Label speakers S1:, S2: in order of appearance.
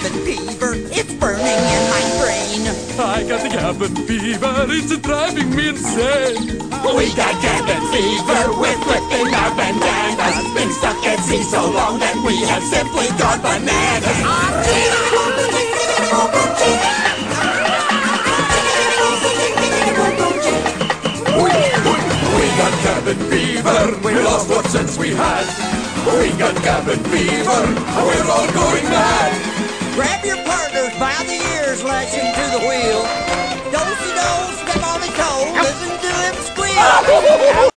S1: cabin fever, it's burning in my brain.
S2: I got the cabin fever, it's driving me insane.
S3: We got cabin fever, we're flipping our bandanas. Been stuck at sea so long that we have simply gone bananas.
S2: Cabin fever, we lost what sense we had. We got cabin fever, we're all going
S1: ears, lash him to the wheel. Dosey do, step on his toe, listen to him squeal.